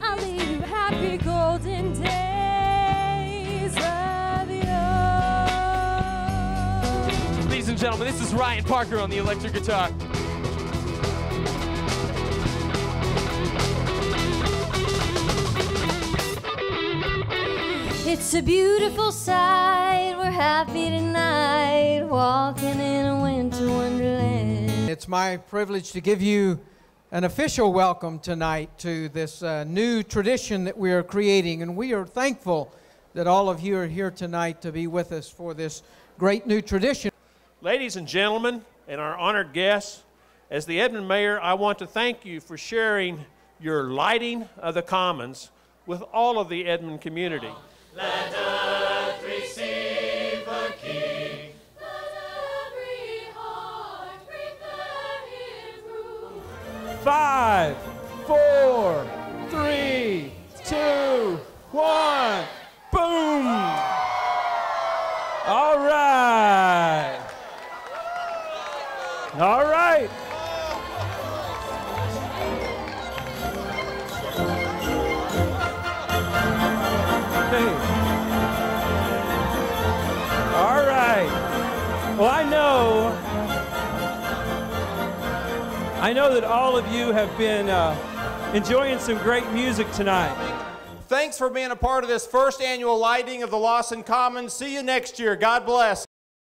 Holly, happy golden days of yore. Ladies and gentlemen, this is Ryan Parker on the electric guitar. It's a beautiful sight. We're happy tonight, walking in a winter wonderland. It's my privilege to give you an official welcome tonight to this uh, new tradition that we are creating, and we are thankful that all of you are here tonight to be with us for this great new tradition. Ladies and gentlemen, and our honored guests, as the Edmond Mayor, I want to thank you for sharing your lighting of the Commons with all of the Edmond community. Five, four, three, two, one. Boom! All right. All right. All right. Well, I know I know that all of you have been uh, enjoying some great music tonight. Thanks for being a part of this first annual lighting of the Lawson Commons. See you next year. God bless.